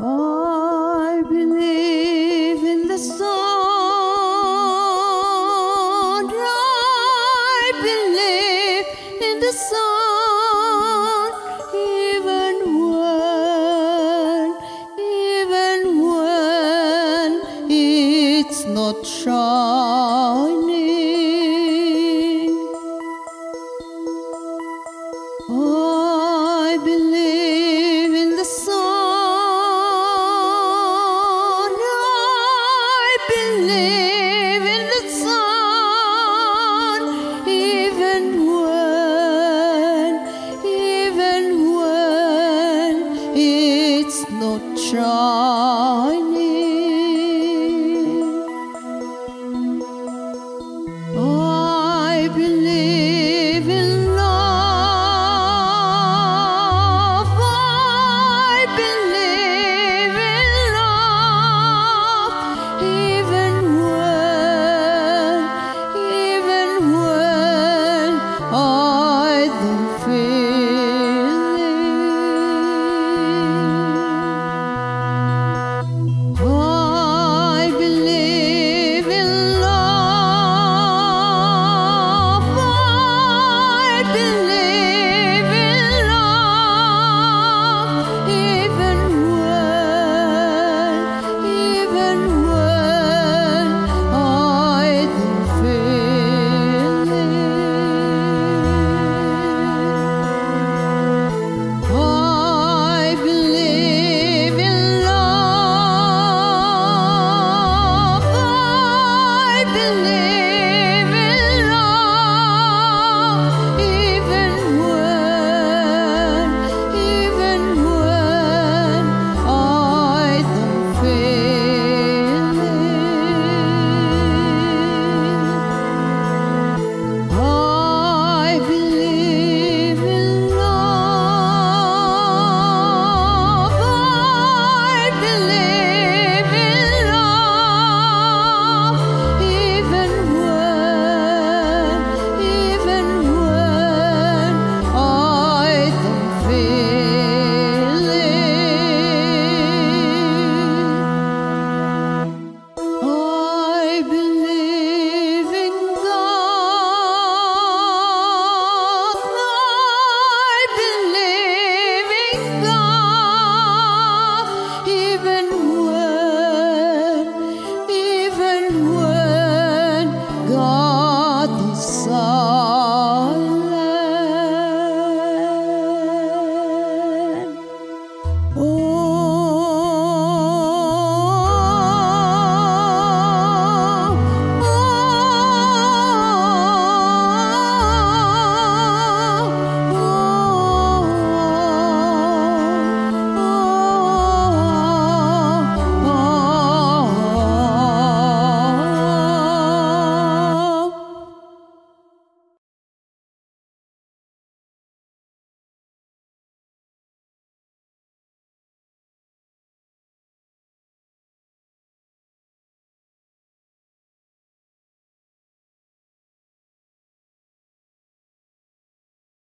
I believe in the sun. I believe in the sun. not trying.